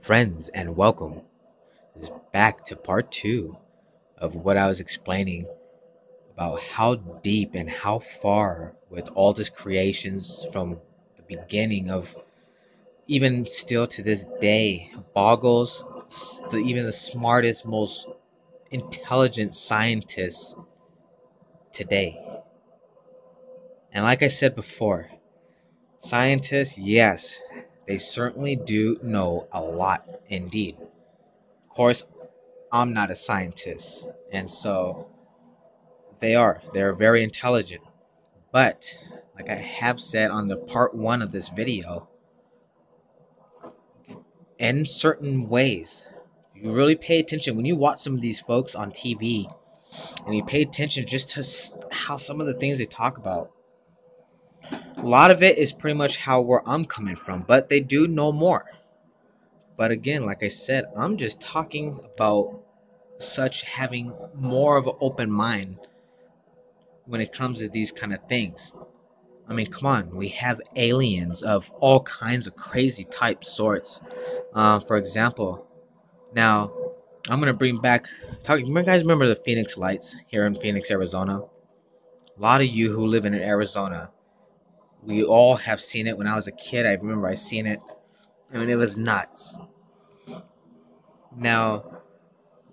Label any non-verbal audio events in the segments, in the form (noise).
friends, and welcome is back to part two of what I was explaining about how deep and how far with all these creations from the beginning of even still to this day boggles the, even the smartest, most intelligent scientists today. And like I said before, scientists, yes, they certainly do know a lot indeed. Of course, I'm not a scientist, and so they are. They're very intelligent. But, like I have said on the part one of this video, in certain ways, you really pay attention when you watch some of these folks on TV and you pay attention just to how some of the things they talk about a lot of it is pretty much how where I'm coming from, but they do know more. But again, like I said, I'm just talking about such having more of an open mind when it comes to these kind of things. I mean, come on, we have aliens of all kinds of crazy type sorts. Uh, for example, now I'm gonna bring back. Talk, you guys remember the Phoenix Lights here in Phoenix, Arizona? A lot of you who live in Arizona we all have seen it. When I was a kid, I remember I seen it. I mean, it was nuts. Now,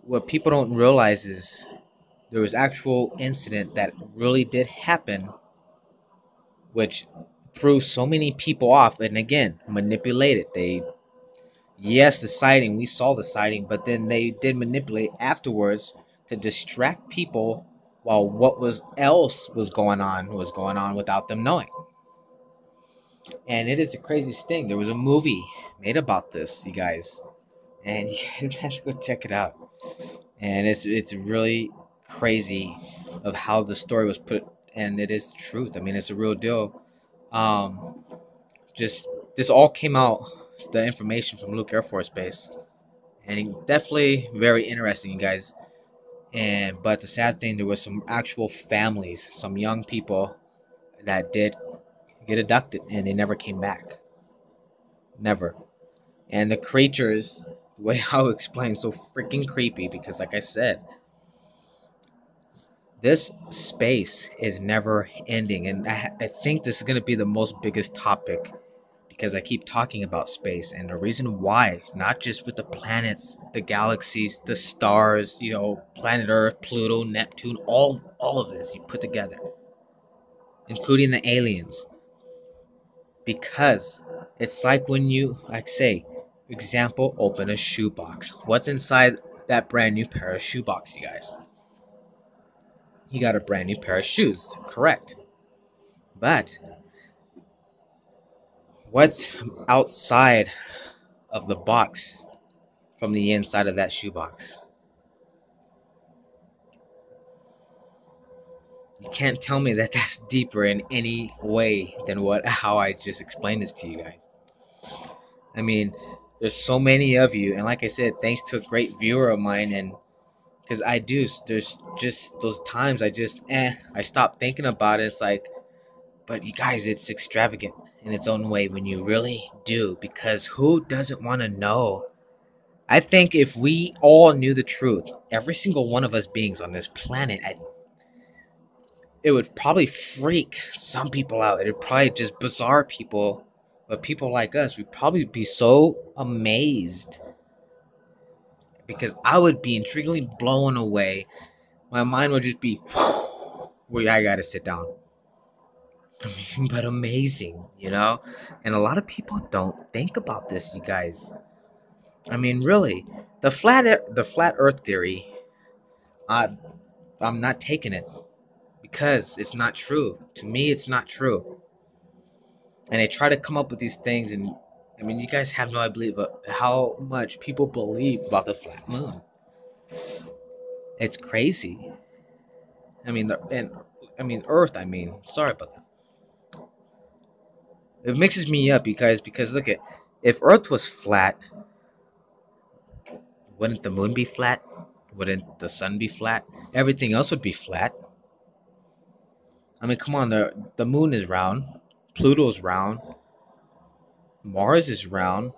what people don't realize is there was actual incident that really did happen, which threw so many people off, and again, manipulated. They, yes, the sighting, we saw the sighting, but then they did manipulate afterwards to distract people while what was else was going on was going on without them knowing. And it is the craziest thing. There was a movie made about this, you guys, and (laughs) you have to go check it out. And it's it's really crazy of how the story was put, and it is truth. I mean, it's a real deal. Um, just this all came out the information from Luke Air Force Base, and definitely very interesting, you guys. And but the sad thing, there was some actual families, some young people that did get abducted and they never came back. Never. And the creatures, the way (laughs) I'll explain, so freaking creepy because, like I said, this space is never ending. And I, I think this is going to be the most biggest topic because I keep talking about space. And the reason why, not just with the planets, the galaxies, the stars, you know, planet Earth, Pluto, Neptune, all, all of this you put together, including the aliens because it's like when you, like, say, example, open a shoebox. What's inside that brand new pair of shoebox, you guys? You got a brand new pair of shoes, correct? But what's outside of the box from the inside of that shoebox? You can't tell me that that's deeper in any way than what how I just explained this to you guys. I mean, there's so many of you, and like I said, thanks to a great viewer of mine, and because I do, there's just those times I just eh, I stop thinking about it. It's like, but you guys, it's extravagant in its own way when you really do, because who doesn't want to know? I think if we all knew the truth, every single one of us beings on this planet, I it would probably freak some people out. It'd probably just bizarre people, but people like us, we'd probably be so amazed because I would be intriguingly blown away. My mind would just be, (sighs) where I gotta sit down. (laughs) But amazing, you know? And a lot of people don't think about this, you guys. I mean, really, the flat the flat Earth theory. I, I'm not taking it because it's not true. To me, it's not true. And they try to come up with these things, and I mean, you guys have no idea but how much people believe about the flat moon. It's crazy. I mean, the, and I mean Earth. I mean, sorry about that. It mixes me up, you guys, because look at if Earth was flat, wouldn't the moon be flat? Wouldn't the sun be flat? Everything else would be flat. I mean, come on, the the moon is round, Pluto's round, Mars is round.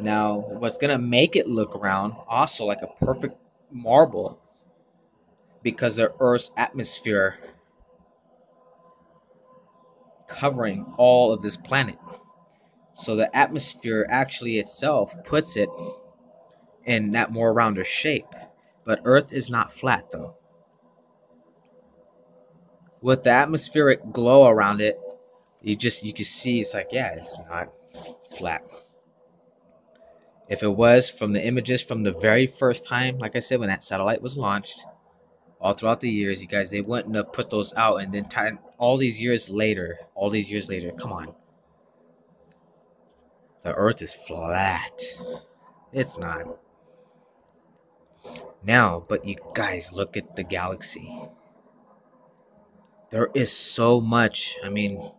Now, what's gonna make it look round, also like a perfect marble because of Earth's atmosphere covering all of this planet. So the atmosphere actually itself puts it in that more rounder shape. But Earth is not flat though. With the atmospheric glow around it, you just you can see it's like yeah, it's not flat. If it was from the images from the very first time, like I said, when that satellite was launched, all throughout the years, you guys, they wouldn't have put those out, and then time, all these years later, all these years later, come on, the Earth is flat. It's not. Now, but you guys look at the galaxy. There is so much. I mean,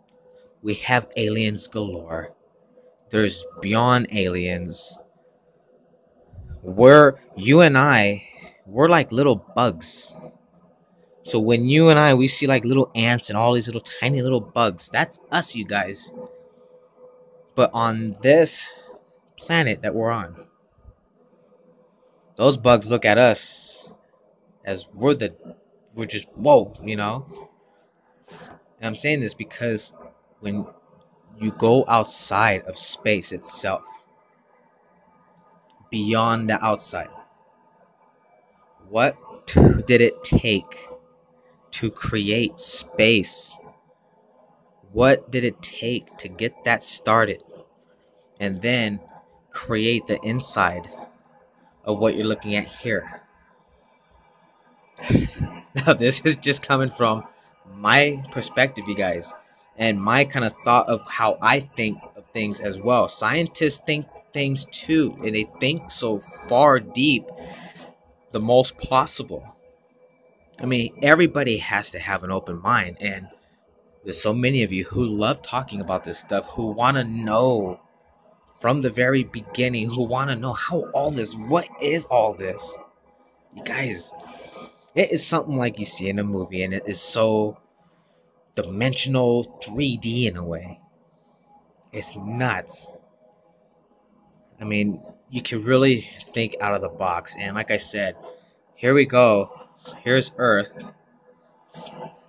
we have aliens galore. There's beyond aliens. We're, you and I, we're like little bugs. So when you and I, we see like little ants and all these little tiny little bugs, that's us, you guys. But on this planet that we're on, those bugs look at us as we're the we're just whoa, you know. And I'm saying this because when you go outside of space itself, beyond the outside, what did it take to create space? What did it take to get that started? And then create the inside of what you're looking at here. (laughs) now, this is just coming from my perspective, you guys, and my kind of thought of how I think of things as well. Scientists think things too, and they think so far deep, the most possible. I mean, everybody has to have an open mind, and there's so many of you who love talking about this stuff, who want to know from the very beginning who want to know how all this, what is all this? You guys, it is something like you see in a movie, and it is so dimensional 3D in a way. It's nuts. I mean, you can really think out of the box. And like I said, here we go. Here's Earth.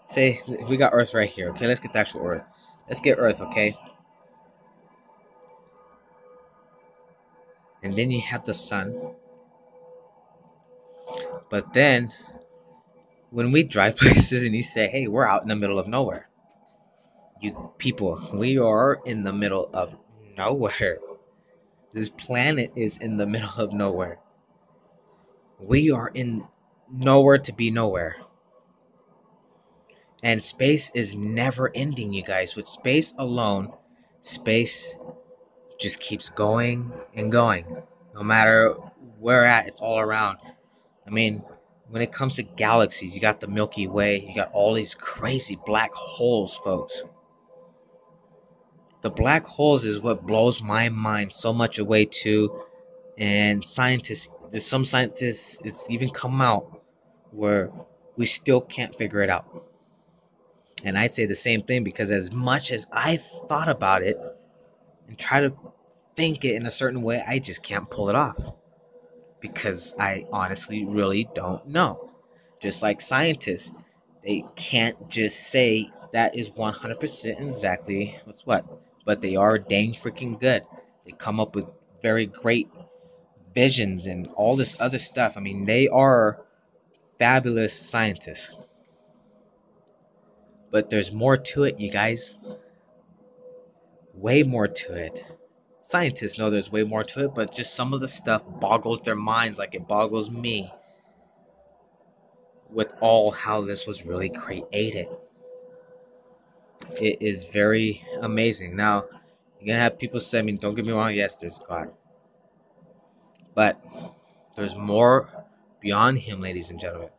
Say, we got Earth right here. Okay, let's get the actual Earth. Let's get Earth, okay? and then you have the sun. But then, when we drive (laughs) places and you say, hey, we're out in the middle of nowhere, you people, we are in the middle of nowhere. (laughs) This planet is in the middle of nowhere. We are in nowhere to be nowhere. And space is never ending, you guys. With space alone, space just keeps going and going. No matter where at, it's all around. I mean, when it comes to galaxies, you got the Milky Way, you got all these crazy black holes, folks. The black holes is what blows my mind so much away too. And scientists, there's some scientists, it's even come out where we still can't figure it out. And I'd say the same thing because as much as I thought about it and try to think it in a certain way, I just can't pull it off. Because I honestly really don't know. Just like scientists, they can't just say that is 100% exactly what's what. But they are dang freaking good. They come up with very great visions and all this other stuff. I mean, they are fabulous scientists. But there's more to it, you guys. Way more to it scientists know there's way more to it, but just some of the stuff boggles their minds like it boggles me with all how this was really created. It is very amazing. Now, you're gonna have people say, I mean, don't get me wrong, yes, there's God. But there's more beyond Him, ladies and gentlemen.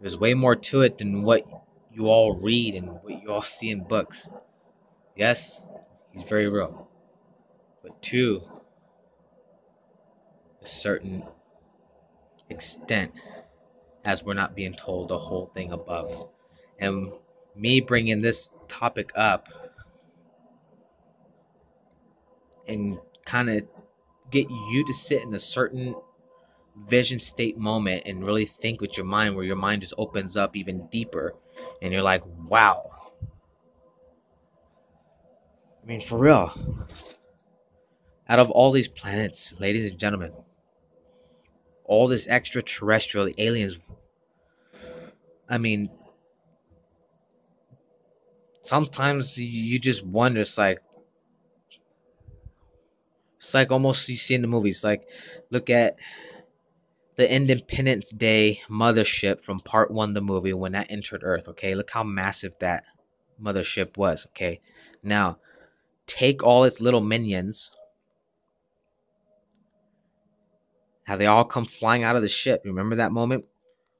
There's way more to it than what you all read and what you all see in books. Yes, He's very real but to a certain extent, as we're not being told the whole thing above. And me bringing this topic up and kind of get you to sit in a certain vision state moment and really think with your mind where your mind just opens up even deeper and you're like wow i mean for real out of all these planets ladies and gentlemen all this extraterrestrial aliens i mean sometimes you just wonder it's like it's like almost you see in the movies like look at the Independence Day mothership from part one, the movie, when that entered Earth. Okay, look how massive that mothership was. Okay, now take all its little minions, how they all come flying out of the ship. Remember that moment?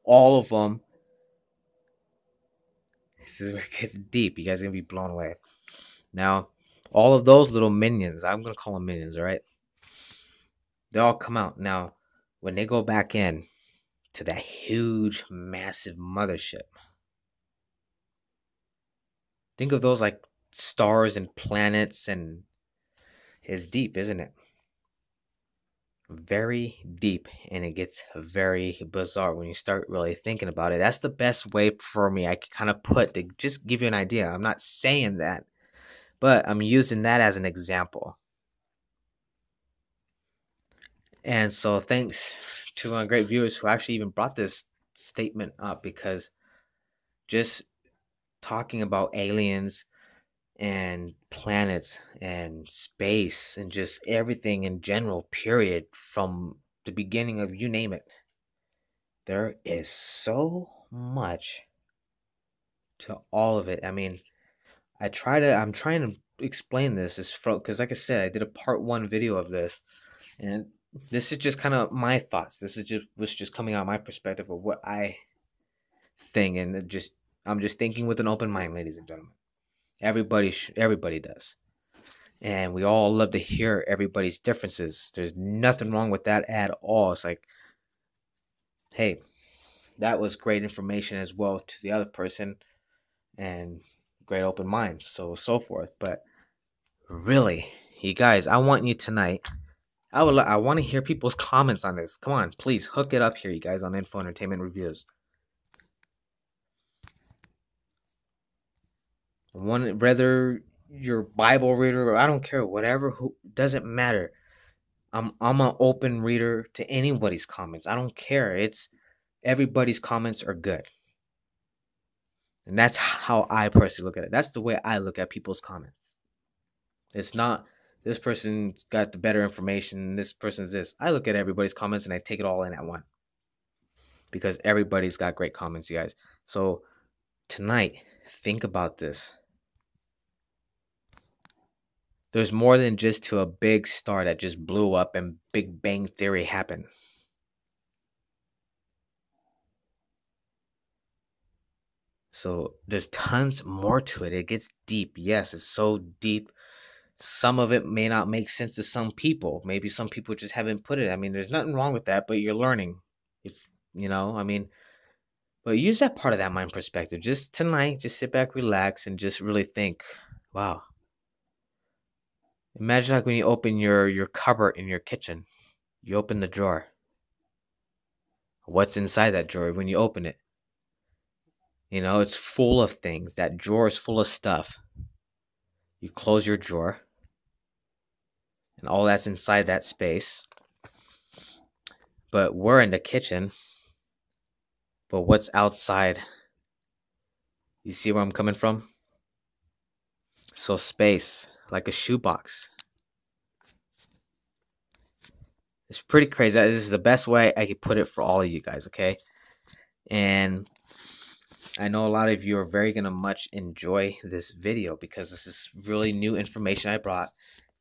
All of them. This is where it gets deep. You guys are gonna be blown away. Now, all of those little minions, I'm gonna call them minions, all right? They all come out now when they go back in to that huge, massive mothership, think of those like stars and planets, and it's deep, isn't it? Very deep, and it gets very bizarre when you start really thinking about it. That's the best way for me I can kind of put to just give you an idea. I'm not saying that, but I'm using that as an example. And so, thanks to my great viewers who actually even brought this statement up because just talking about aliens and planets and space and just everything in general, period, from the beginning of you name it, there is so much to all of it. I mean, I try to, I'm trying to explain this is from, because like I said, I did a part one video of this and this is just kind of my thoughts. This is just was just coming out my perspective of what I think, and just I'm just thinking with an open mind, ladies and gentlemen. Everybody, sh- everybody does, and we all love to hear everybody's differences. There's nothing wrong with that at all. It's like, hey, that was great information as well to the other person, and great open minds, so so forth. But really, you guys, I want you tonight I would. I want to hear people's comments on this. Come on, please hook it up here, you guys, on Info Entertainment Reviews. One, whether you're Bible reader or I don't care, whatever, who doesn't matter. I'm I'm an open reader to anybody's comments. I don't care. It's everybody's comments are good. And that's how I personally look at it. That's the way I look at people's comments. It's not this person's got the better information, this person's this. I look at everybody's comments and I take it all in at one. Because everybody's got great comments, you guys. So tonight, think about this. There's more than just to a big star that just blew up and Big Bang Theory happened. So there's tons more to it. It gets deep. Yes, it's so deep some of it may not make sense to some people. Maybe some people just haven't put it. I mean, there's nothing wrong with that, but you're learning. If you know, I mean, but use that part of that mind perspective. Just tonight, just sit back, relax, and just really think. Wow. Imagine like when you open your your cupboard in your kitchen. You open the drawer. What's inside that drawer when you open it? You know, it's full of things. That drawer is full of stuff. You close your drawer and all that's inside that space. But we're in the kitchen. But what's outside? You see where I'm coming from? So, space, like a shoebox. It's pretty crazy. This is the best way I could put it for all of you guys, okay? And I know a lot of you are very gonna much enjoy this video because this is really new information I brought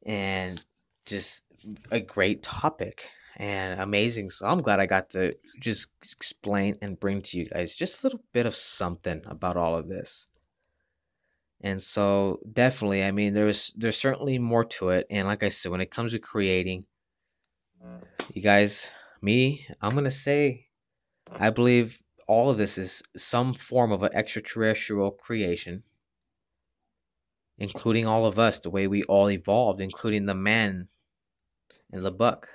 and just a great topic and amazing. So I'm glad I got to just explain and bring to you guys just a little bit of something about all of this. And so definitely, I mean, there's there's certainly more to it. And like I said, when it comes to creating, you guys, me, I'm gonna say, I believe all of this is some form of an extraterrestrial creation, including all of us, the way we all evolved, including the man in the book.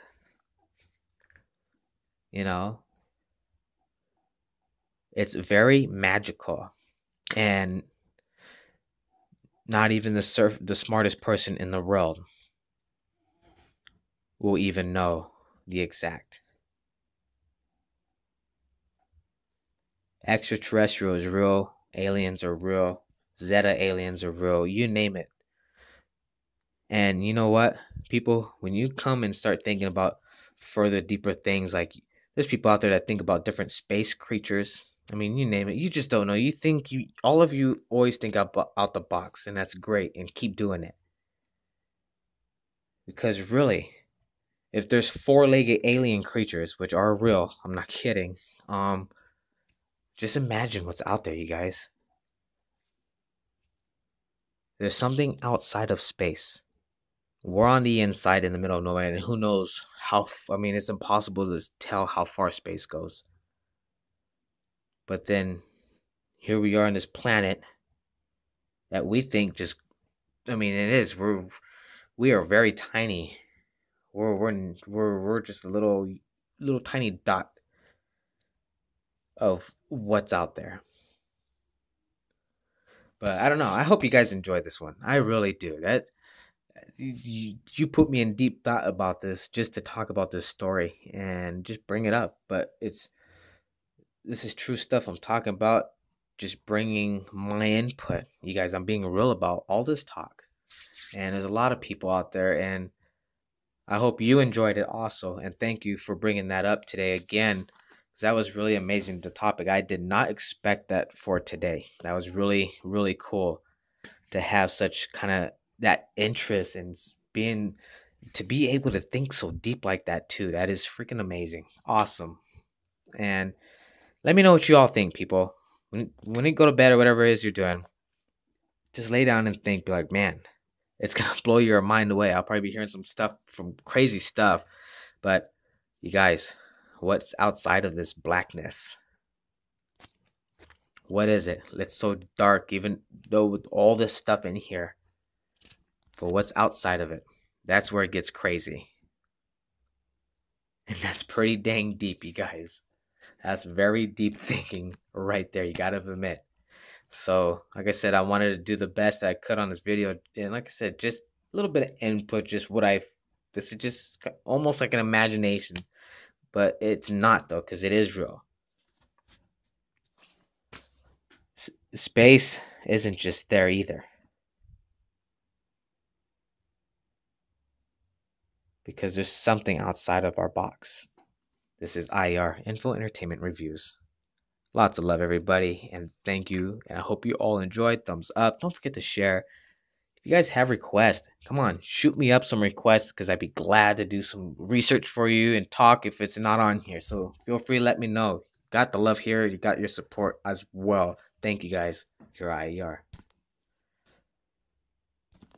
You know, it's very magical, and not even the surf, the smartest person in the world will even know the exact. Extraterrestrial is real, aliens are real, Zeta aliens are real, you name it. And you know what, people, when you come and start thinking about further, deeper things, like there's people out there that think about different space creatures. I mean, you name it. You just don't know. You think you, all of you always think out, out the box, and that's great, and keep doing it. Because really, if there's four-legged alien creatures, which are real, I'm not kidding. Um, just imagine what's out there, you guys. There's something outside of space. We're on the inside in the middle of nowhere, and who knows how. I mean, it's impossible to tell how far space goes. But then here we are on this planet that we think just. I mean, it is. We're we are very tiny. We're we're we're, we're just a little little tiny dot of what's out there. But I don't know. I hope you guys enjoyed this one. I really do. That you, you put me in deep thought about this just to talk about this story and just bring it up. But it's this is true stuff I'm talking about. Just bringing my input. You guys, I'm being real about all this talk. And there's a lot of people out there, and I hope you enjoyed it also. And thank you for bringing that up today again because that was really amazing. The topic I did not expect that for today. That was really really cool to have such kind of that interest and being to be able to think so deep like that too. That is freaking amazing. Awesome. And let me know what you all think, people. When when you go to bed or whatever it is you're doing, just lay down and think. Be like, man, it's (laughs) gonna blow your mind away. I'll probably be hearing some stuff from crazy stuff, but you guys, What's outside of this blackness? What is it? It's so dark, even though with all this stuff in here. But what's outside of it? That's where it gets crazy. And that's pretty dang deep, you guys. That's very deep thinking right there, you gotta admit. So, like I said, I wanted to do the best I could on this video. And like I said, just a little bit of input, just what I this is just almost like an imagination but it's not though because it is real. S- space isn't just there either. Because there's something outside of our box. This is IER Info Entertainment Reviews. Lots of love, everybody, and thank you. And I hope you all enjoyed. Thumbs up. Don't forget to share If you guys have requests, come on, shoot me up some requests because I'd be glad to do some research for you and talk if it's not on here. So feel free to let me know. Got the love here. You got your support as well. Thank you guys. Your IER.